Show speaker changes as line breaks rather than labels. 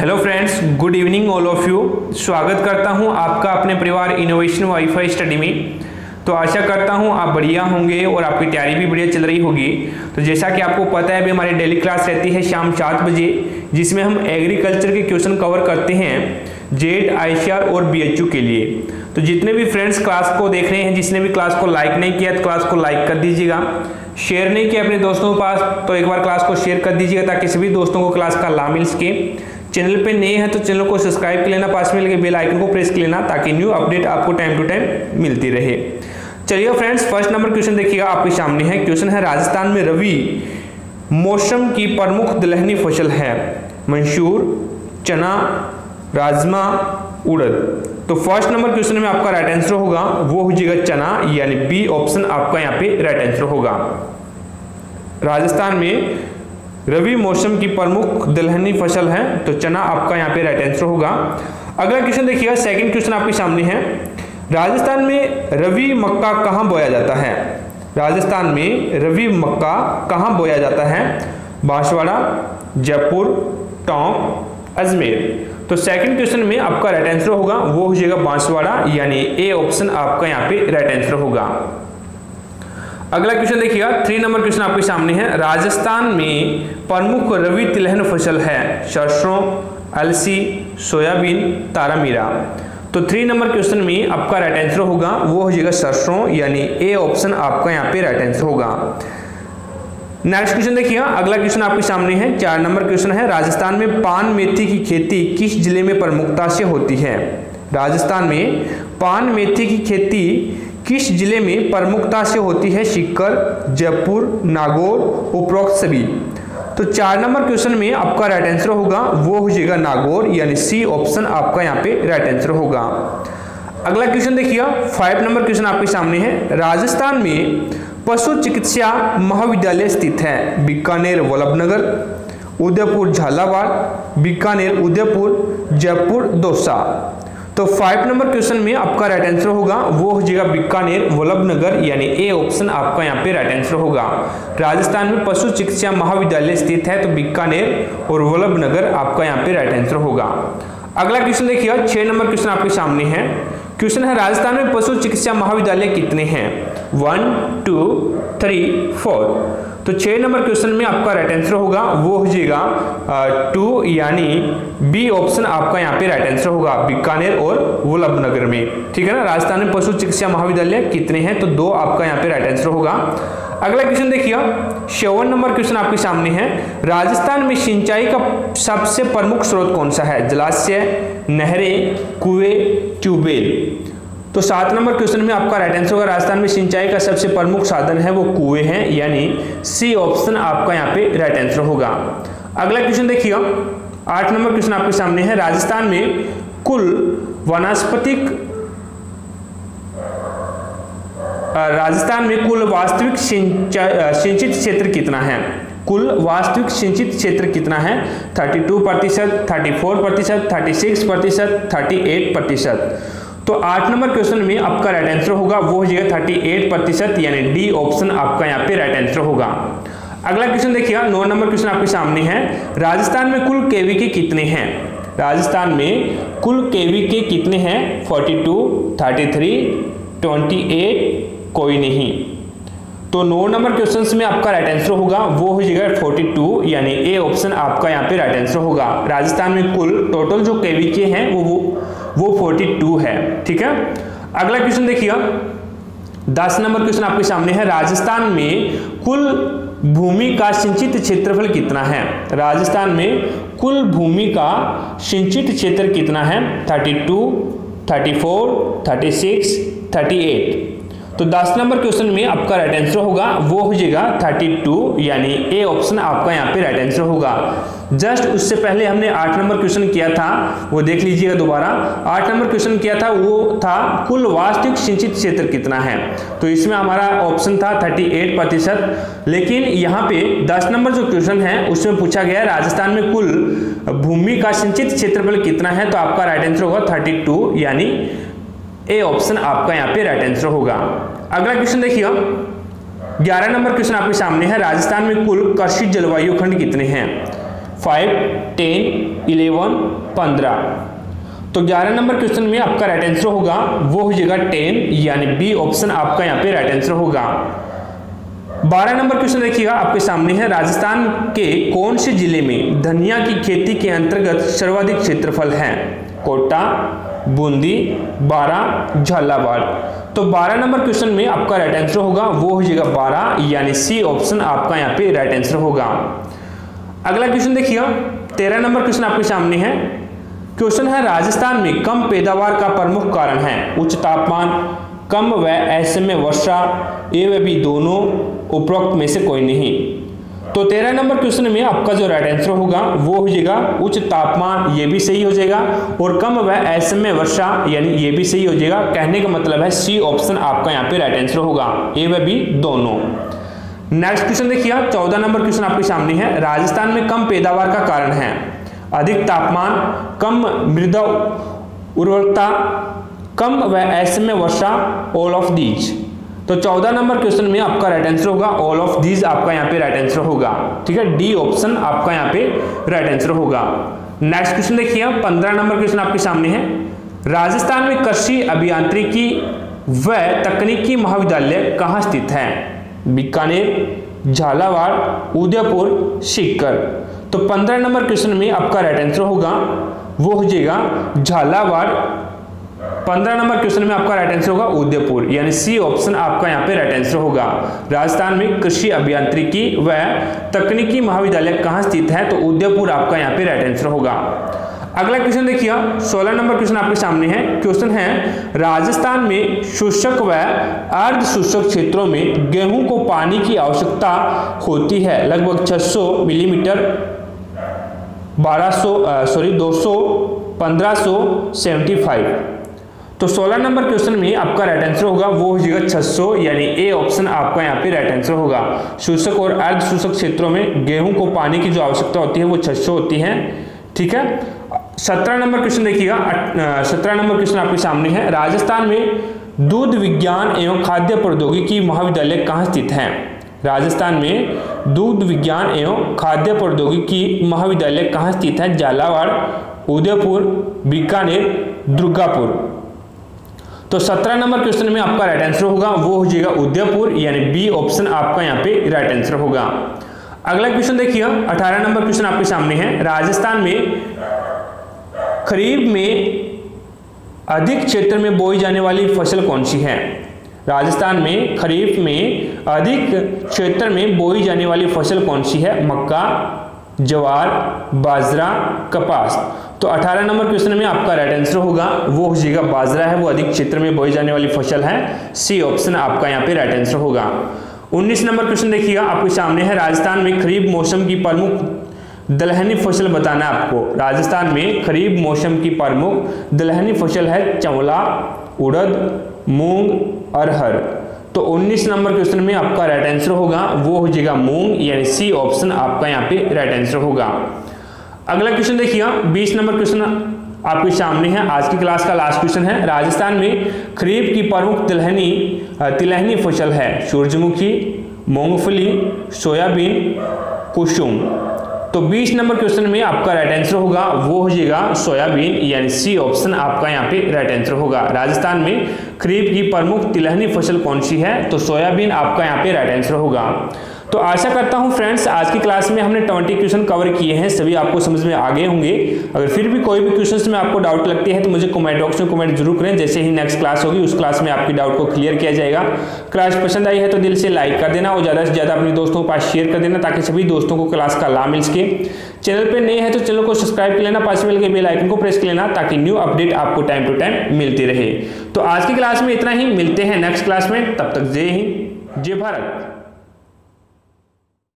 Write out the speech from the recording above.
Hello friends good evening all of you स्वागत करता हूँ आपका अपने परिवार इनोवेशन वाईफाई स्टडी में। तो आशा करता हूँ आप बढ़िया होंगे और आपकी तैयारी भी बढ़िया चल रही होगी। तो जैसा कि आपको पता है, अभी हमारी डेली क्लास रहती है शाम सात बजे, जिसमें हम एग्रीकल्चर के क्वेश्चन कवर करते हैं जेड आईसीआर और बीएचयू के लिए। तो जितने भी फ्रेंड्स क्लास को देख रहे हैं, जिसने भी क्लास को लाइक नहीं किया तो क्लास को लाइक कर दीजिएगा। शेयर नहीं किया अपने दोस्तों के पास तो एक बार क्लास को शेयर कर दीजिएगा, ताकि सभी दोस्तों को क्लास का लाभ मिल सके। चैनल पे नए हैं तो चैनल को सब्सक्राइब कर लेना, पास में लगे बेल आइकन को प्रेस कर लेना ताकि न्यू अपडेट आपको टाइम टू टाइम मिलती रहे। चलिए फ्रेंड्स फ़र्स्ट नंबर क्वेश्चन देखिएगा, आपके सामने है। क्वेश्चन है, राजस्थान में रवि मौसम की प्रमुख दलहनी फ़सल है। मंशूर, चना, राजमा, उड़द। तो फ़र्स्ट नंबर क्वेश्चन में आपका राइट आंसर होगा, वो हो जाएगा चना, यानी बी ऑप्शन आपका यहाँ पे राइट आंसर होगा। राजस्थान में रवि मौसम की प्रमुख दलहनी फ़सल है तो चना आपका यहाँ पे राइट आंसर होगा। अगला क्वेश्चन देखिएगा सेकंड क्वेश्चन आपके सामने है। राजस्थान में रवि मक्का कहाँ बोया जाता है? राजस्थान में रवि मक्का कहाँ बोया जाता है? बांसवाड़ा, जयपुर, टोंक, अजमेर। तो सेकंड क्वेश्चन में आपका राइट आंसर होगा, वो हो जाएगा बांसवाड़ा, यानी ए ऑप्शन आपका यहाँ पे राइट आंसर होगा। अगला क्वेश्चन देखिएगा। थ्री नंबर क्वेश्चन आपके सामने है। राजस्थान में प्रमुख रवि तिलहन फ़सल है। सरसों, अलसी, सोयाबीन, तारामीरा। तो थ्री नंबर क्वेश्चन में आपका राइट आंसर होगा। वो हो जाएगा सरसों, यानी ए ऑप्शन आपका यहाँ पे राइट आंसर होगा। नेक्स्ट क्वेश्चन देखिएगा। अगला क्वेश्चन आपके सामने है। चार नंबर क्वेश्चन है। राजस्थान में पान मेथी की खेती किस ज़िले में प्रमुखता से होती है? राजस्थान में पान मेथी की खेती किस ज़िले में प्रमुखता से होती है? सीकर, जयपुर, नागौर, उपरोक्त सभी। तो चार नंबर क्वेश्चन में आपका राइट आंसर होगा। वो हो जाएगा नागौर, यानी सी ऑप्शन आपका यहाँ पे राइट आंसर होगा। अगला क्वेश्चन देखिए। फाइव नंबर क्वेश्चन आपके सामने है। राजस्थान में पशु चिकित्सा महाविद्यालय स्थित है। बीकानेर, वल्लभनगर, उदयपुर, झालावाड़, बीकानेर, उदयपुर, जयपुर, दौसा। तो फाइव नंबर क्वेश्चन में आपका राइट आंसर होगा, वो हो जाएगा बीकानेर वल्लभ नगर यानी ए ऑप्शन आपका यहाँ पे राइट आंसर होगा। राजस्थान में पशु चिकित्सा महाविद्यालय स्थित है तो बीकानेर और वल्लभ नगर आपका यहाँ पे राइट आंसर होगा। अगला क्वेश्चन देखिए, छह नंबर क्वेश्चन आपके सामने है। क्वेश्चन है, राजस्थान में पशु चिकित्सा महाविद्यालय कितने हैं? वन टू थ्री फोर तो छह नंबर क्वेश्चन में आपका राइट आंसर होगा, वो हो जाएगा टू यानी बी ऑप्शन आपका यहाँ पे राइट आंसर होगा बीकानेर और वल्लभनगर में। ठीक है ना? राजस्थान में पशु चिकित्सा महाविद्यालय कितने हैं? तो दो आपका यहाँ पे राइट आंसर होगा। अगला क्वेश्चन देखिए सेवन नंबर क्वेश्चन आपके सामने है। राजस्थान में सिंचाई का सबसे प्रमुख स्रोत कौन सा है? जलाशय, नहरें, कुएँ, ट्यूबवेल। तो सात नंबर क्वेश्चन में आपका राइट आंसर होगा। राजस्थान में सिंचाई का सबसे प्रमुख साधन है, वो कुएँ हैं, यानी सी ऑप्शन आपका यहाँ पे राइट आंसर होगा। अगला क्वेश्चन देखिए आठ नंबर क्वेश्चन आपके सामने है। राजस्थान में कुल वनस्पतिक राजस्थान में कुल वास्तविक सिंचित क्षेत्र कितना है? कुल वास्तविक सिंचित क्षेत्र कितना है? 32 प्रतिशत 34 प्रतिशत 36 प्रतिशत 38 प्रतिशत। तो आठ नंबर क्वेश्चन में आपका राइट आंसर होगा वो हो जाएगा 38 प्रतिशत यानी डी ऑप्शन आपका यहाँ पे राइट आंसर होगा। अगला क्वेश्चन देखिएगा नौ नंबर क्वेश्चन आपके सामने है। राजस्थान में कुल केवी के कितने हैं? राजस्थान में कुल केवी के कितने हैं? 42, 33, 28 कोई नहीं। तो नौ नंबर क्वेश्चन में आपका राइट आंसर होगा वो हो जाएगा 42 यानी ए ऑप्शन आपका यहाँ पे राइट आंसर होगा। राजस्थान में कुल टोटल जो केवी के हैं वो वो वो 42 है ठीक है? अगला क्वेश्चन देखिए दस नंबर क्वेश्चन आपके सामने है राजस्थान में कुल भूमि का सिंचित क्षेत्रफल कितना है? राजस्थान में कुल भूमि का सिंचित क्षेत्र कितना है? 32, 34, 36, 38 तो 10 नंबर क्वेश्चन में आपका राइट आंसर होगा, वो हो जाएगा 32 यानी ए ऑप्शन आपका यहाँ पे राइट आंसर होगा। जस्ट उससे पहले हमने आठ नंबर क्वेश्चन किया था, वो देख लीजिएगा दोबारा। आठ नंबर क्वेश्चन किया था? वो था कुल वास्तविक सिंचित क्षेत्र कितना है? तो इसमें हमारा ऑप्शन था 38 प्रतिशत। लेकिन यहाँ पे 10 नंबर जो क्वेश्चन है, उसमें पूछा गया, राजस्थान में कुल भूमि का सिंचित क्षेत्रफल कितना है? तो आपका राइट आंसर होगा थर्टी यानी ए ऑप्शन आपका यहाँ पे राइट आंसर होगा। अगला क्वेश्चन देखिए ग्यारह नंबर क्वेश्चन आपके सामने है। राजस्थान में कुल कृषि जलवायु खंड कितने हैं? फाइव टेन इलेवन पंद्रह। तो 11 नंबर क्वेश्चन में आपका राइट आंसर होगा। वो हो जाएगा 10 यानी बी ऑप्शन आपका यहाँ पे राइट आंसर होगा। 12 नंबर क्वेश्चन देखिएगा। आपके सामने है। राजस्थान के कौन से ज़िले में धनिया की खेती के अंतर्गत सर्वाधिक क्षेत्रफल है? कोटा बूंदी, बारह, झालावाड़। तो 12 नंबर क्वेश्चन में आपका राइट आंसर होगा, वो हो जाएगा 12 यानी सी ऑप्शन आपका यहाँ पे राइट आंसर होगा। अगला क्वेश्चन देखिए 13 नंबर क्वेश्चन आपके सामने है। क्वेश्चन है, राजस्थान में कम पैदावार का प्रमुख कारण है, उच्च तापमान, कम व ऐसे में वर्षा एवं भी दोनों उपरोक्त में से कोई नहीं। तो तेरह नंबर क्वेश्चन में आपका जो राइट आंसर होगा, वो हो जाएगा, उच्च तापमान, ये भी सही हो जाएगा, और कम व असमय वर्षा, यानी ये भी सही हो जाएगा। कहने का मतलब है सी ऑप्शन आपका यहाँ पे राइट आंसर होगा ए व बी दोनों। नेक्स्ट क्वेश्चन देखिए, चौदह नंबर क्वेश्चन आपके सामने है। राजस्थान में कम पैदावार का कारण है। अधिक तापमान, कम मृदा उर्वरता, कम व असमय वर्षा ऑल ऑफ़ दीज तो चौदह नंबर क्वेश्चन में आपका राइट आंसर होगा। ऑल ऑफ़ दीज आपका यहाँ पे राइट आंसर होगा। ठीक है? डी ऑप्शन आपका यहाँ पे राइट आंसर होगा। नेक्स्ट क्वेश्चन देखिए पंद्रह नंबर क्वेश्चन आपके सामने है। राजस्थान में कृषि अभियांत्रिकी व तकनीकी महाविद्यालय कहाँ स्थित है? बीकानेर, झालावाड़, उदयपुर, सीकर। तो पंद्रह नंबर क्वेश्चन में आपका राइट आंसर होगा। वो हो जाएगा झालावाड़ पंद्रह नंबर क्वेश्चन में आपका राइट आंसर होगा उदयपुर, यानी सी ऑप्शन आपका यहाँ पे राइट आंसर होगा। राजस्थान में कृषि अभियांत्रिकी व तकनीकी महाविद्यालय कहाँ स्थित है? तो उदयपुर आपका यहाँ पे राइट आंसर होगा। अगला क्वेश्चन देखिए 16 नंबर क्वेश्चन आपके सामने है। क्वेश्चन है, राजस्थान में शुष्क व अर्ध शुष्क क्षेत्रों में गेहूँ को पानी की आवश्यकता होती है। लगभग 600 मिलीमीटर 1200 सॉरी 200 1575 तो 16 नंबर क्वेश्चन में आपका राइट आंसर होगा, वो हो जाएगा 600 यानी ए ऑप्शन आपका यहाँ पे राइट आंसर होगा। शुष्क और अर्ध शुष्क क्षेत्रों में गेहूँ को पानी की जो आवश्यकता होती है, वो 600 होती है। ठीक है? सत्रह नंबर क्वेश्चन देखिएगा सत्रह नंबर क्वेश्चन आपके सामने है। राजस्थान में दूध विज्ञान एवं खाद्य प्रौद्योगिकी महाविद्यालय कहाँ स्थित है? राजस्थान में दूध विज्ञान एवं खाद्य प्रौद्योगिकी महाविद्यालय कहाँ स्थित है? झालावाड़, उदयपुर, बीकानेर, दुर्गापुर। तो सत्रह नंबर क्वेश्चन में आपका राइट आंसर होगा, वो हो जाएगा उदयपुर, यानी बी ऑप्शन आपका यहाँ पे राइट आंसर होगा। अगला क्वेश्चन देखिए, अठारह नंबर क्वेश्चन आपके सामने है। राजस्थान में खरीफ में अधिक क्षेत्र में बोई जाने वाली फ़सल कौन सी है? राजस्थान में खरीफ में अधिक क्षेत्र में बोई जाने वाली फ़सल कौन सी है? मक्का जवार, बाजरा, कपास। तो 18 नंबर क्वेश्चन में आपका राइट आंसर होगा। वो हो जाएगा बाजरा है, वो अधिक क्षेत्र में बोई जाने वाली फ़सल है। सी ऑप्शन आपका यहाँ पे राइट आंसर होगा। 19 नंबर क्वेश्चन देखिएगा, आपके सामने है राजस्थान में खरीफ मौसम की प्रमुख दलहनी फ़सल बताना आपको। राजस्थान में खरीफ मौसम की प्रमुख दलहनी फ़सल है चवला, उड़द, मूंग, अरहर। तो 19 नंबर क्वेश्चन में आपका राइट आंसर होगा, वो हो जाएगा मूंग, यानी सी ऑप्शन आपका यहाँ पे राइट आंसर होगा। अगला क्वेश्चन देखिए 20 नंबर क्वेश्चन आपके सामने है, आज की क्लास का लास्ट क्वेश्चन है। राजस्थान में खरीफ की प्रमुख तिलहनी तिलहनी फ़सल है। सूरजमुखी, मूंगफली, सोयाबीन, कुसुम। तो 20 नंबर क्वेश्चन में आपका राइट आंसर होगा, वो हो जाएगा सोयाबीन, यानी सी ऑप्शन आपका यहाँ पे राइट आंसर होगा। राजस्थान में खरीफ की प्रमुख तिलहनी फ़सल कौन सी है? तो सोयाबीन आपका यहाँ पे राइट आंसर होगा। तो आशा करता हूँ फ्रेंड्स आज की क्लास में हमने ट्वेंटी क्वेश्चन कवर किए हैं, सभी आपको समझ में आ गए होंगे। अगर फिर भी कोई भी क्वेश्चन में आपको डाउट लगते हैं तो मुझे कमेंट बॉक्स में कमेंट ज़रूर करें, जैसे ही नेक्स्ट क्लास होगी, उस क्लास में आपकी डाउट को क्लियर किया जाएगा। क्लास पसंद आई है तो दिल से लाइक कर देना और ज़्यादा से ज़्यादा अपने दोस्तों के पास शेयर कर देना, ताकि सभी दोस्तों को क्लास का लाभ मिल सके। चैनल पर नए हैं तो चैनल को सब्सक्राइब कर लेना, पास मिल के बेल आइकन को प्रेस कर लेना, ताकि न्यू अपडेट आपको टाइम टू टाइम मिलती रहे। तो आज की क्लास में इतना ही, मिलते हैं नेक्स्ट क्लास में, तब तक जय हिंद, जय भारत।